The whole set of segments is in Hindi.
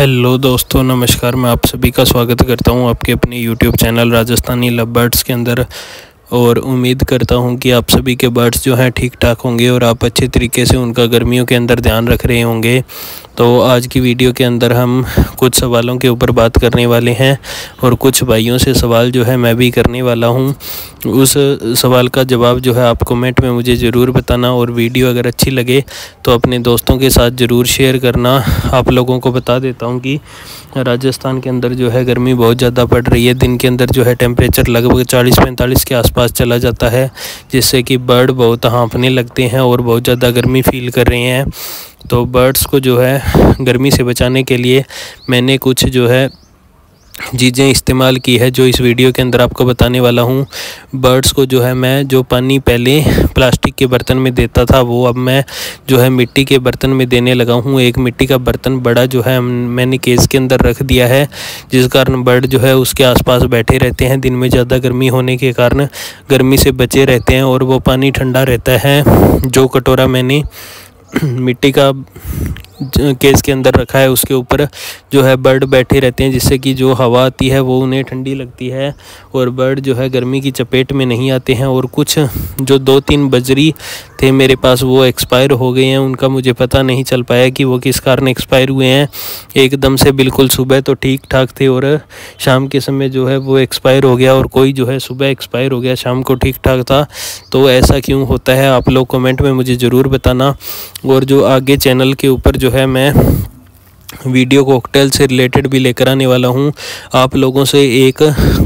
हेलो दोस्तों, नमस्कार। मैं आप सभी का स्वागत करता हूँ आपके अपने YouTube channel Rajasthani love birds के अंदर। और उम्मीद करता हूँ कि आप सभी के बर्ड्स जो हैं ठीक ठाक होंगे और आप अच्छे तरीके से उनका गर्मियों के अंदर ध्यान रख रहे होंगे। तो आज की वीडियो के अंदर हम कुछ सवालों के ऊपर बात करने वाले हैं और कुछ भाइयों से सवाल जो है मैं भी करने वाला हूँ। उस सवाल का जवाब जो है आप कमेंट में मुझे ज़रूर बताना और वीडियो अगर अच्छी लगे तो अपने दोस्तों के साथ ज़रूर शेयर करना। आप लोगों को बता देता हूँ कि राजस्थान के अंदर जो है गर्मी बहुत ज़्यादा पड़ रही है। दिन के अंदर जो है टेम्परेचर लगभग चालीस पैंतालीस के आसपास चला जाता है, जिससे कि बर्ड बहुत हाँफने लगते हैं और बहुत ज़्यादा गर्मी फील कर रहे हैं। तो बर्ड्स को जो है गर्मी से बचाने के लिए मैंने कुछ जो है चीज़ें इस्तेमाल की है, जो इस वीडियो के अंदर आपको बताने वाला हूँ। बर्ड्स को जो है मैं, जो पानी पहले प्लास्टिक के बर्तन में देता था, वो अब मैं जो है मिट्टी के बर्तन में देने लगा हूँ। एक मिट्टी का बर्तन बड़ा जो है मैंने केस के अंदर रख दिया है, जिस कारण बर्ड जो है उसके आसपास बैठे रहते हैं। दिन में ज़्यादा गर्मी होने के कारण गर्मी से बचे रहते हैं और वो पानी ठंडा रहता है, जो कटोरा मैंने मिट्टी का केस के अंदर रखा है, उसके ऊपर जो है बर्ड बैठे रहते हैं, जिससे कि जो हवा आती है, वो उन्हें ठंडी लगती है और बर्ड जो है गर्मी की चपेट में नहीं आते हैं और कुछ जो दो तीन बजरी थे मेरे पास, वो एक्सपायर हो गए हैं। उनका मुझे पता नहीं चल पाया कि वो किस कारण एक्सपायर हुए हैं। एकदम से बिल्कुल सुबह तो ठीक ठाक थे और शाम के समय जो है वो एक्सपायर हो गया और कोई जो है सुबह एक्सपायर हो गया, शाम को ठीक ठाक था। तो ऐसा क्यों होता है, आप लोग कमेंट में मुझे ज़रूर बताना। और जो आगे चैनल के ऊपर जो है मैं वीडियो कॉकटेल से रिलेटेड भी लेकर आने वाला हूँ। आप लोगों से एक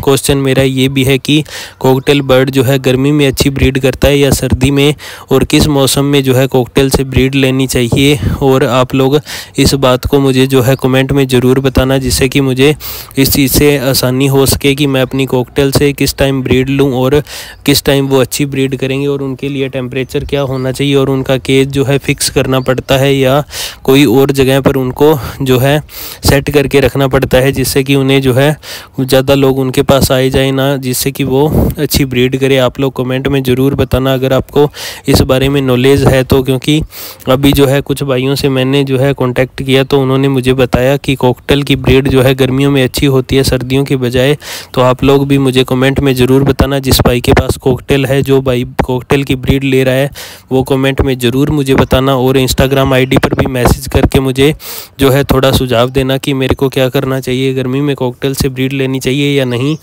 क्वेश्चन मेरा ये भी है कि कॉकटेल बर्ड जो है, गर्मी में अच्छी ब्रीड करता है या सर्दी में? और किस मौसम में जो है कॉकटेल से ब्रीड लेनी चाहिए? और आप लोग इस बात को मुझे जो है कमेंट में ज़रूर बताना, जिससे कि मुझे इस चीज़ से आसानी हो सके कि मैं अपनी कॉकटेल से किस टाइम ब्रीड लूँ और किस टाइम वो अच्छी ब्रीड करेंगे और उनके लिए टेम्परेचर क्या होना चाहिए और उनका केज जो है फिक्स करना पड़ता है या कोई और जगह पर उनको जो है सेट करके रखना पड़ता है जिससे कि उन्हें जो है, ज़्यादा लोग उनके पास आए जाए ना, जिससे कि वो अच्छी ब्रीड करे। आप लोग कमेंट में ज़रूर बताना अगर आपको इस बारे में नॉलेज है तो क्योंकि अभी जो है कुछ भाइयों से मैंने जो है कॉन्टैक्ट किया तो उन्होंने मुझे बताया कि कोकटल की ब्रीड जो है गर्मियों में अच्छी होती है, सर्दियों के बजाय। तो आप लोग भी मुझे कमेंट में ज़रूर बताना जिस भाई के पास कोकटेल है, जो भाई कोकटेल की ब्रीड ले रहा है, वो कमेंट में ज़रूर मुझे बताना। और इंस्टाग्राम आईडी पर भी मैसेज करके मुझे जो है थोड़ा सुझाव देना कि मेरे को क्या करना चाहिए, गर्मी में कॉकटेल से ब्रीड लेनी चाहिए या नहीं।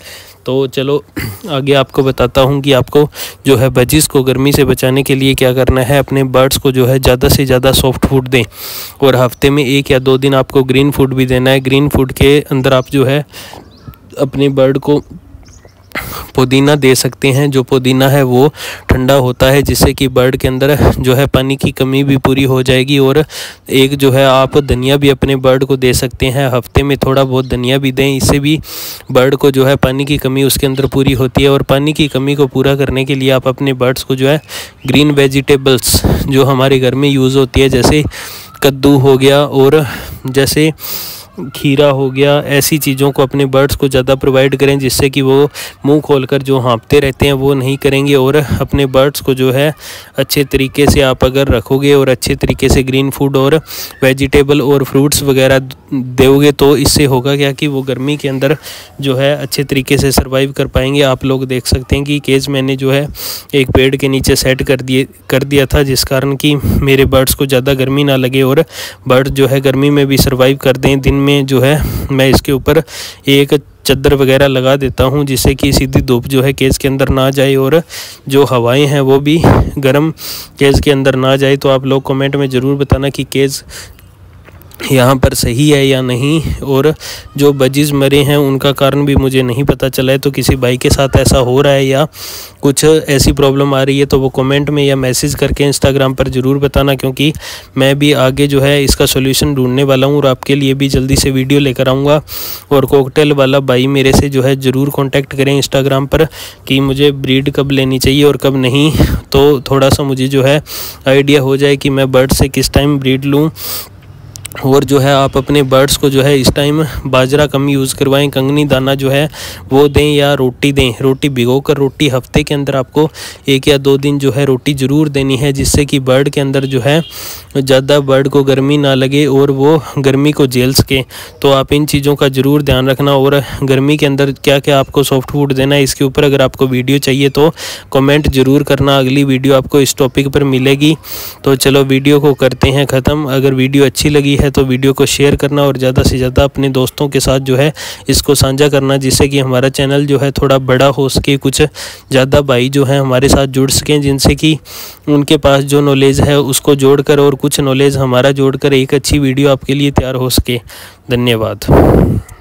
तो चलो, आगे आपको बताता हूँ कि आपको जो है बजिस को गर्मी से बचाने के लिए क्या करना है, अपने बर्ड्स को जो है ज़्यादा से ज़्यादा सॉफ्ट फ़ूड दें। और हफ़्ते में एक या दो दिन आपको ग्रीन फ़ूड भी देना है। ग्रीन फ़ूड के अंदर आप जो है अपने बर्ड को पुदीना दे सकते हैं। जो पुदीना है वो ठंडा होता है, जिससे कि बर्ड के अंदर जो है पानी की कमी भी पूरी हो जाएगी और एक जो है आप धनिया भी अपने बर्ड को दे सकते हैं। हफ़्ते में थोड़ा बहुत धनिया भी दें, इससे भी बर्ड को जो है पानी की कमी उसके अंदर पूरी होती है और पानी की कमी को पूरा करने के लिए आप अपने बर्ड्स को जो है ग्रीन वेजिटेबल्स जो हमारे घर में यूज़ होती है, जैसे कद्दू हो गया और जैसे खीरा हो गया, ऐसी चीज़ों को अपने बर्ड्स को ज़्यादा प्रोवाइड करें जिससे कि वो मुँह खोलकर जो हाँपते रहते हैं वो नहीं करेंगे और अपने बर्ड्स को जो है अच्छे तरीके से आप अगर रखोगे और अच्छे तरीके से ग्रीन फ़ूड और वेजिटेबल और फ्रूट्स वगैरह दोगे तो इससे होगा क्या कि वो गर्मी के अंदर जो है अच्छे तरीके से सर्वाइव कर पाएँगे। आप लोग देख सकते हैं कि केज मैंने जो है एक पेड़ के नीचे सेट कर दिए, कर दिया था जिस कारण कि मेरे बर्ड्स को ज़्यादा गर्मी ना लगे और बर्ड जो है गर्मी में भी सर्वाइव कर दें, दिन में जो है, मैं इसके ऊपर एक चद्दर वगैरह लगा देता हूँ, जिससे कि सीधी धूप जो है केस के अंदर ना जाए और जो हवाएँ हैं वो भी गर्म केस के अंदर ना जाए। तो आप लोग कमेंट में ज़रूर बताना कि केस यहाँ पर सही है या नहीं, और जो बजिज मरे हैं, उनका कारण भी मुझे नहीं पता चला है। तो किसी भाई के साथ ऐसा हो रहा है या कुछ ऐसी प्रॉब्लम आ रही है तो वो कमेंट में या मैसेज करके इंस्टाग्राम पर ज़रूर बताना, क्योंकि मैं भी आगे जो है इसका सोल्यूशन ढूँढने वाला हूँ, और आपके लिए भी जल्दी से वीडियो लेकर आऊँगा। और कोकटेल वाला भाई मेरे से जो है ज़रूर कॉन्टैक्ट करें इंस्टाग्राम पर, कि मुझे ब्रीड कब लेनी चाहिए और कब नहीं। तो थोड़ा सा मुझे जो है आइडिया हो जाए कि मैं बर्ड से किस टाइम ब्रीड लूँ। और जो है आप अपने बर्ड्स को जो है इस टाइम बाजरा कम यूज़ करवाएँ, कंगनी दाना जो है वो दें या रोटी दें। रोटी भिगो कर रोटी हफ़्ते के अंदर आपको एक या दो दिन जो है रोटी ज़रूर देनी है, जिससे कि बर्ड के अंदर जो है ज़्यादा बर्ड को गर्मी ना लगे और वो गर्मी को झेल सके। तो आप इन चीज़ों का ज़रूर ध्यान रखना और गर्मी के अंदर क्या क्या आपको सॉफ्ट फ़ूड देना है, इसके ऊपर अगर आपको वीडियो चाहिए तो कमेंट ज़रूर करना। अगली वीडियो आपको इस टॉपिक पर मिलेगी। तो चलो वीडियो को करते हैं ख़त्म। अगर वीडियो अच्छी लगी है तो वीडियो को शेयर करना और ज़्यादा से ज़्यादा अपने दोस्तों के साथ जो है इसको साझा करना, जिससे कि हमारा चैनल जो है थोड़ा बड़ा हो सके, कुछ ज़्यादा भाई जो है हमारे साथ जुड़ सकें, जिनसे कि उनके पास जो नॉलेज है उसको जोड़कर और कुछ नॉलेज हमारा जोड़कर एक अच्छी वीडियो आपके लिए तैयार हो सके। धन्यवाद।